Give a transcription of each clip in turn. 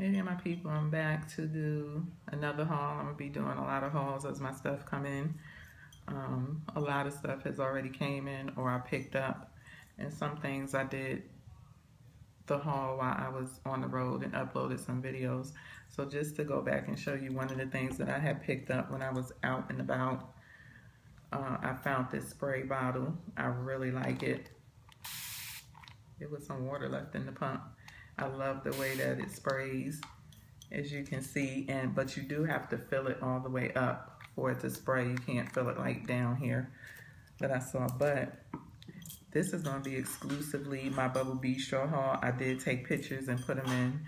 Hey my people, I'm back to do another haul. I'm gonna be doing a lot of hauls as my stuff come in. Um, a lot of stuff has already came in or I picked up and some things I did the haul while I was on the road and uploaded some videos. So just to go back and show you one of the things that I had picked up when I was out and about, uh, I found this spray bottle. I really like it. It was some water left in the pump. I love the way that it sprays, as you can see, and but you do have to fill it all the way up for it to spray. You can't fill it like down here that I saw, but this is gonna be exclusively my Bubble Bistro haul. I did take pictures and put them in,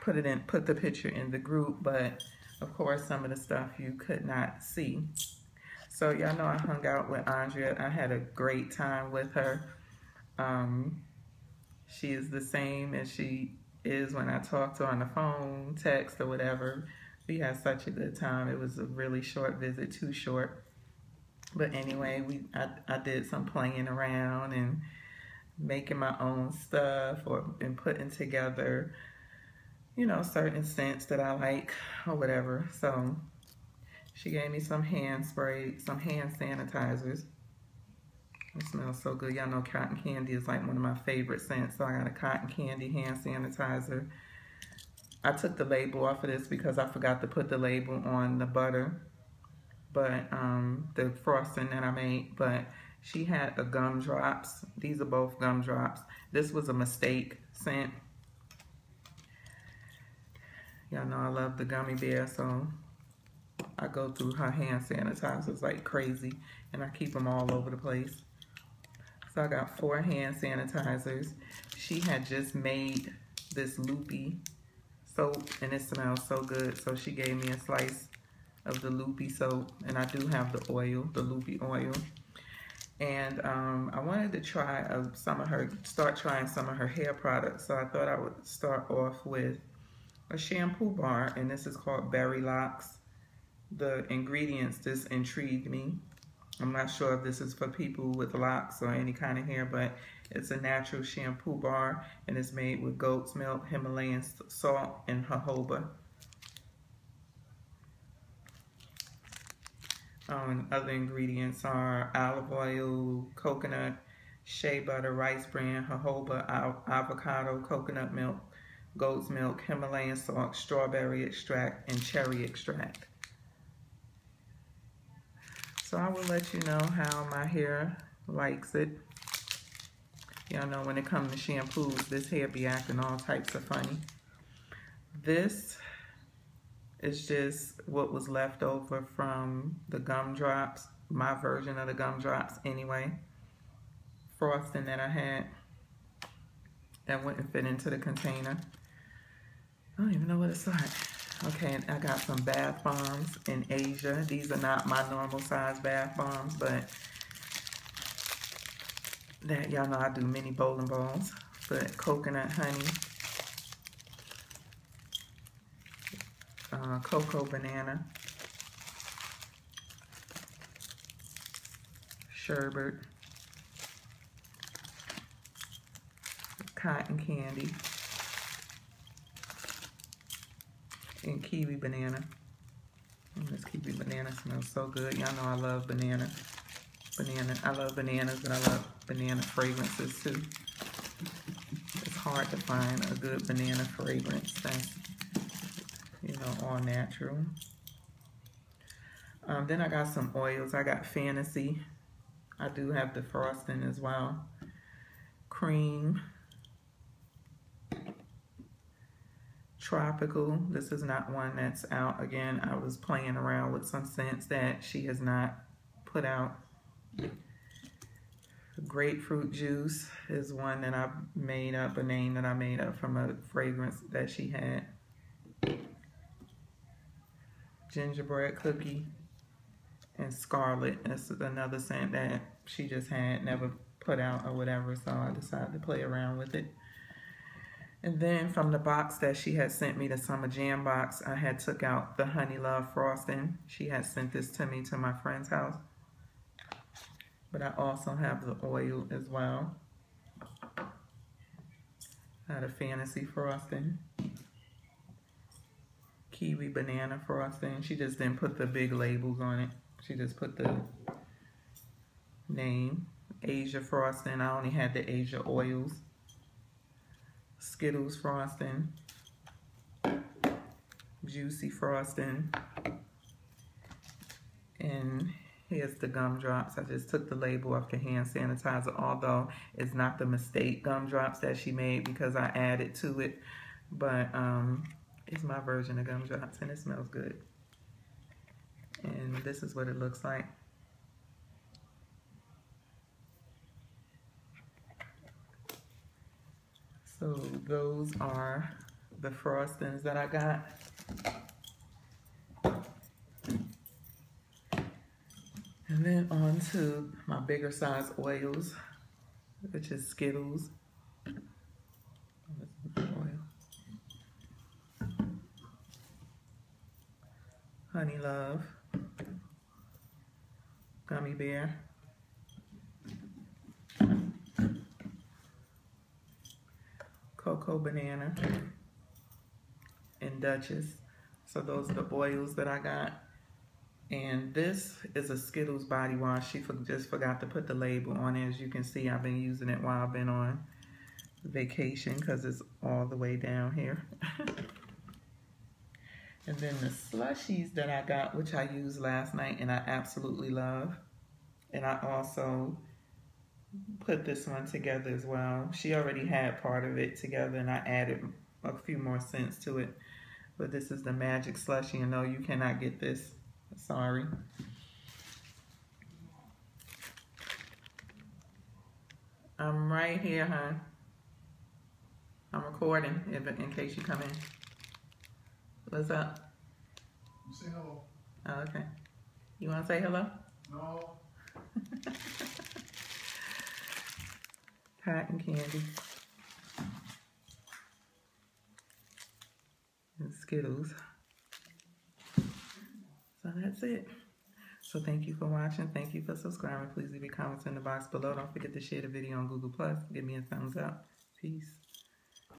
put it in, put the picture in the group, but of course some of the stuff you could not see. So y'all know I hung out with Andrea. I had a great time with her. Um, she is the same as she is when I talk to her on the phone, text, or whatever. We had such a good time. It was a really short visit, too short. But anyway, we I, I did some playing around and making my own stuff or and putting together, you know, certain scents that I like or whatever. So she gave me some hand spray, some hand sanitizers. It smells so good. Y'all know cotton candy is like one of my favorite scents. So I got a cotton candy hand sanitizer. I took the label off of this because I forgot to put the label on the butter. But um, the frosting that I made. But she had a gumdrops. These are both gumdrops. This was a mistake scent. Y'all know I love the gummy bear. So I go through her hand sanitizers like crazy. And I keep them all over the place. So I got four hand sanitizers. She had just made this loopy soap and it smells so good. So she gave me a slice of the loopy soap and I do have the oil, the loopy oil. And um, I wanted to try uh, some of her, start trying some of her hair products. So I thought I would start off with a shampoo bar and this is called Berry Locks. The ingredients just intrigued me. I'm not sure if this is for people with locks or any kind of hair, but it's a natural shampoo bar and it's made with goat's milk, Himalayan salt, and jojoba. Um, other ingredients are olive oil, coconut, shea butter, rice bran, jojoba, avocado, coconut milk, goat's milk, Himalayan salt, strawberry extract, and cherry extract. So I will let you know how my hair likes it. Y'all know when it comes to shampoos, this hair be acting all types of funny. This is just what was left over from the gumdrops, my version of the gumdrops anyway. Frosting that I had that wouldn't fit into the container. I don't even know what it's like. Okay, I got some bath bombs in Asia. These are not my normal size bath bombs, but that y'all know I do mini bowling balls. But coconut honey, uh, cocoa banana, sherbet, cotton candy. And kiwi banana. And this kiwi banana smells so good. Y'all know I love banana. Banana. I love bananas and I love banana fragrances too. It's hard to find a good banana fragrance that's, you know, all natural. Um, then I got some oils. I got Fantasy. I do have the frosting as well. Cream. Tropical. This is not one that's out. Again, I was playing around with some scents that she has not put out. Grapefruit juice is one that I made up, a name that I made up from a fragrance that she had. Gingerbread cookie and scarlet. That's another scent that she just had never put out or whatever, so I decided to play around with it. And then from the box that she had sent me, the Summer Jam box, I had took out the Honey Love Frosting. She had sent this to me to my friend's house. But I also have the oil as well. Had a Fantasy Frosting. kiwi banana frosting. She just didn't put the big labels on it. She just put the name. Asia frosting. I only had the Asia oils. Skittles frosting. Juicy frosting. And here's the gumdrops. I just took the label off the hand sanitizer, although it's not the mistake gumdrops that she made because I added to it. But um, it's my version of gumdrops and it smells good. And this is what it looks like. So those are the frostings that I got. And then on to my bigger size oils, which is Skittles. Honey Love, Gummy Bear, Cocoa Banana, and Duchess. So those are the oils that I got. And this is a Skittles body wash. She just forgot to put the label on it. As you can see, I've been using it while I've been on vacation because it's all the way down here. And then the slushies that I got, which I used last night and I absolutely love. And I also put this one together as well. She already had part of it together and I added a few more scents to it. But this is the magic slushie and no, you cannot get this. Sorry. I'm right here, huh? I'm recording if, in case you come in. What's up? Say hello. Oh, okay. You want to say hello? No. Cotton candy. And Skittles. So that's it. So thank you for watching. Thank you for subscribing. Please leave your comments in the box below. Don't forget to share the video on Google Plus. Give me a thumbs up. Peace.